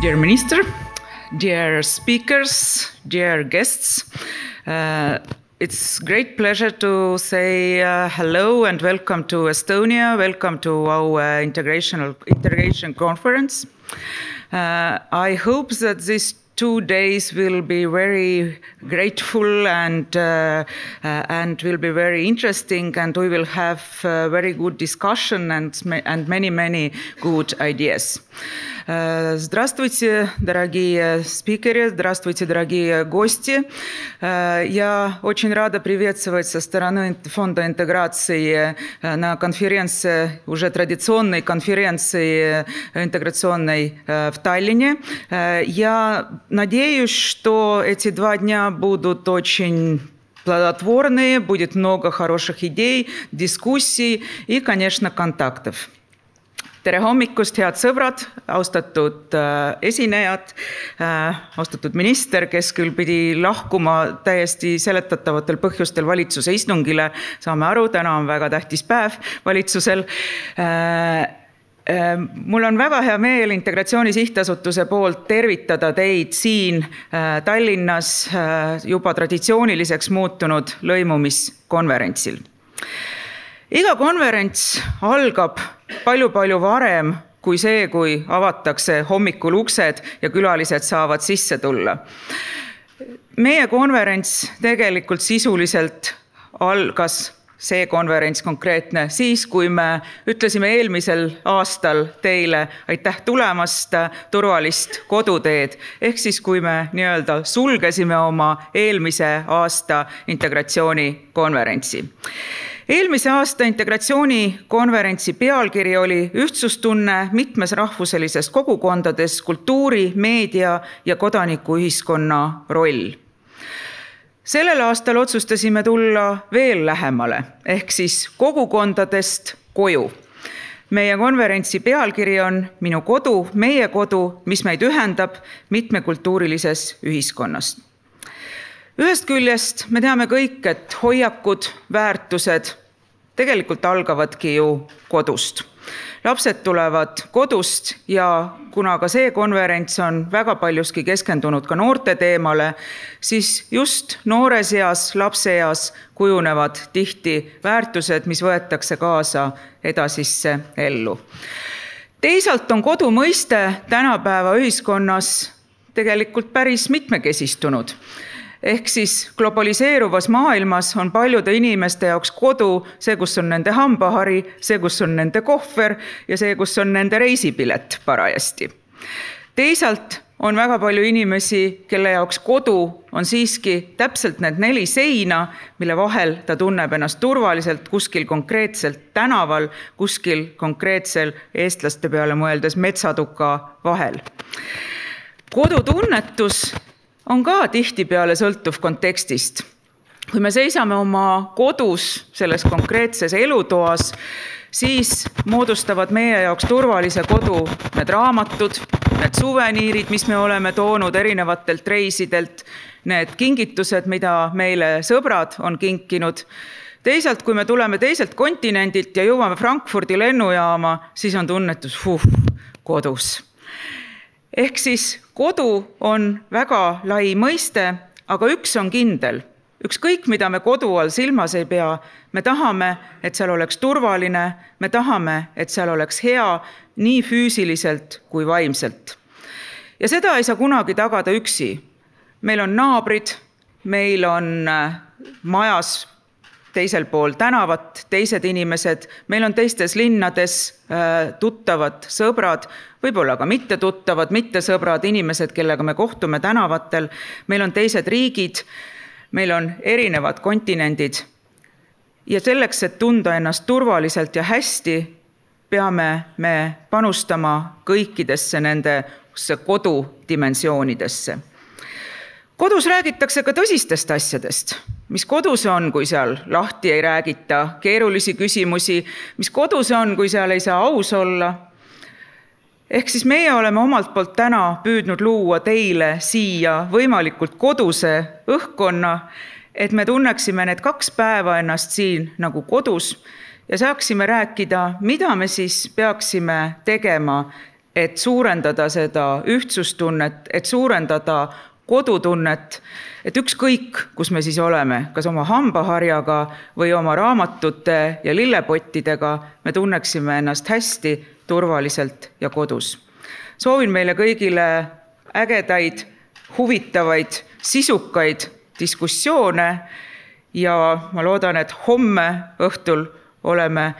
Dear Minister, dear speakers, dear guests, uh, it's great pleasure to say uh, hello and welcome to Estonia. Welcome to our uh, integration integration conference. Uh, I hope that this two days will be very grateful and uh, uh, and will be very interesting and we will have uh, very good discussion and and many many good ideas Здравствуйте, дорогие спикеры, здравствуйте, дорогие гости. Я очень рада приветствовать со стороны Фонда интеграции на конференции, уже традиционной конференции интеграционной в Таллине. Я надеюсь, что эти два дня будут очень плодотворные, будет много хороших идей, дискуссий и, конечно, контактов tere hommikust, head sõbrad, austatud äh, esinejad äh,, austatud minister, kes küll pidi lahkuma täiesti seletatavatel põhjustel valitsuse istungile, saame aru, täna on väga tähtis päev valitsusel äh, äh mul on väga hea meel Integratsiooni Sihtasutuse poolt tervitada teid siin äh, Tallinnas äh, juba traditsiooniliseks muutunud lõimumiskonverentsil iga konverents algab palju-palju varem kui see, kui avatakse hommikul uksed ja külalised saavad sisse tulla. meie konverents tegelikult sisuliselt algas see konverents konkreetne siis, kui me ütlesime eelmisel aastal teile aitäh tulemast, turvalist koduteed, ehk siis kui me nii-öelda sulgesime oma eelmise aasta integratsioonikonverentsi eelmise aasta integratsioonikonverentsi pealkiri oli Ühtsustunne mitmesrahvuselises kogukondades, kultuuri, meedia ja kodanikuühiskonna roll sellel aastal otsustasime tulla veel lähemale ehk siis kogukondadest koju. meie konverentsi pealkiri on Minu kodu, meie kodu, mis meid ühendab mitmekultuurilises ühiskonnas ühest küljest me teame kõik, et hoiakud, väärtused tegelikult algavadki ju kodust. lapsed tulevad kodust ja kuna ka see konverents on väga paljuski keskendunud ka noorte teemale, siis just noores eas, lapseeas kujunevad tihti väärtused, mis võetakse kaasa edasisse ellu. teisalt on kodu mõiste tänapäeva ühiskonnas tegelikult päris mitmekesistunud ehk siis globaliseeruvas maailmas on paljude inimeste jaoks kodu see, kus on nende hambahari, see, kus on nende kohver ja see, kus on nende reisipilet parajasti. teisalt on väga palju inimesi, kelle jaoks kodu on siiski täpselt need neli seina, mille vahel ta tunneb ennast turvaliselt kuskil konkreetselt tänaval, kuskil konkreetsel eestlaste peale mõeldes metsatuka vahel. kodutunnetus on ka tihtipeale sõltuv kontekstist. kui me seisame oma kodus selles konkreetses elutoas, siis moodustavad meie jaoks turvalise kodu need raamatud, need suveniirid, mis me oleme toonud erinevatelt reisidelt, need kingitused, mida meile sõbrad on kinkinud teisalt, kui me tuleme teiselt kontinendilt ja jõuame Frankfurdi lennujaama, siis on tunnetus, huh, kodus ehk siis kodu on väga lai mõiste, aga üks on kindel, ükskõik, mida me kodu all silmas ei pea, me tahame, et seal oleks turvaline, me tahame, et seal oleks hea nii füüsiliselt kui vaimselt. ja seda ei saa kunagi tagada üksi. meil on naabrid, meil on äh, majas teisel pool tänavat teised inimesed, meil on teistes linnades äh, tuttavad sõbrad, võib-olla ka mittetuttavad, mittesõbrad, inimesed, kellega me kohtume tänavatel, meil on teised riigid, meil on erinevad kontinendid. ja selleks, et tunda ennast turvaliselt ja hästi, peame me panustama kõikidesse nendesse kodudimensioonidesse kodus räägitakse ka tõsistest asjadest, mis kodus on, kui seal lahti ei räägita keerulisi küsimusi, mis kodus on, kui seal ei saa aus olla. ehk siis meie oleme omalt poolt täna püüdnud luua teile siia võimalikult koduse õhkkonna, et me tunneksime need kaks päeva ennast siin nagu kodus ja saaksime rääkida, mida me siis peaksime tegema et suurendada seda ühtsustunnet, et suurendada kodutunnet, et ükskõik, kus me siis oleme, kas oma hambaharjaga või oma raamatute ja lillepottidega, me tunneksime ennast hästi, turvaliselt ja kodus. soovin meile kõigile ägedaid, huvitavaid, sisukaid diskussioone ja ma loodan, et homme õhtul oleme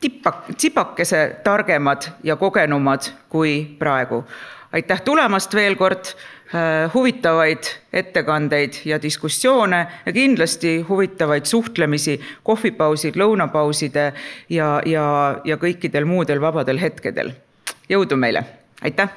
tippa, tsipakese targemad ja kogenumad kui praegu. aitäh tulemast veel kord, äh, huvitavaid ettekandeid ja diskussioone ja kindlasti huvitavaid suhtlemisi kohvipausid, lõunapauside ja, ja, ja kõikidel muudel vabadel hetkedel. jõudu meile, aitäh!